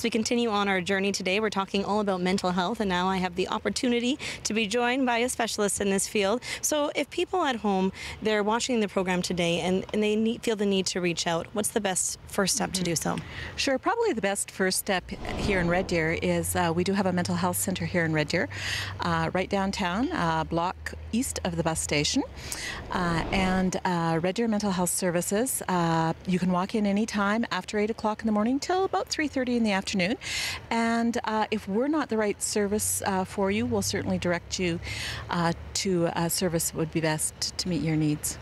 As we continue on our journey today, we're talking all about mental health, and now I have the opportunity to be joined by a specialist in this field. So, if people at home they're watching the program today and, and they need, feel the need to reach out, what's the best first step to do so? Sure, probably the best first step here in Red Deer is uh, we do have a mental health center here in Red Deer, uh, right downtown, uh, block east of the bus station. Uh, and uh, Red Deer Mental Health Services, uh, you can walk in anytime after 8 o'clock in the morning till about 3.30 in the afternoon. And uh, if we're not the right service uh, for you, we'll certainly direct you uh, to a service that would be best to meet your needs.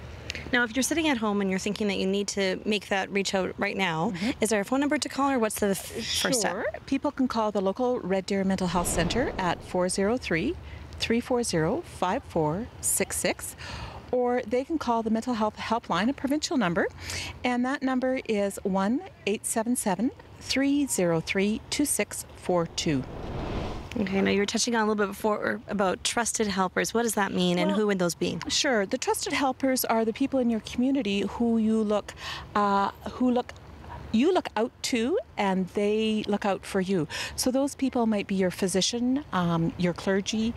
Now, if you're sitting at home and you're thinking that you need to make that reach out right now, mm-hmm. is there a phone number to call or what's the first sure. step? People can call the local Red Deer Mental Health Center at 403 340 5466 or they can call the mental health helpline, a provincial number, and that number is 1 877 303 2642. Okay, now you were touching on a little bit before about trusted helpers. What does that mean, well, and who would those be? Sure, the trusted helpers are the people in your community who you look, uh, who look you look out to and they look out for you. So those people might be your physician, um, your clergy.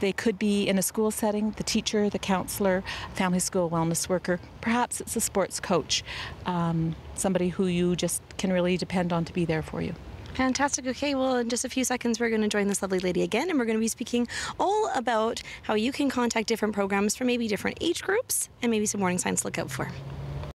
They could be in a school setting, the teacher, the counselor, family school wellness worker. Perhaps it's a sports coach, um, somebody who you just can really depend on to be there for you. Fantastic. Okay, well, in just a few seconds, we're going to join this lovely lady again, and we're going to be speaking all about how you can contact different programs for maybe different age groups and maybe some warning signs to look out for.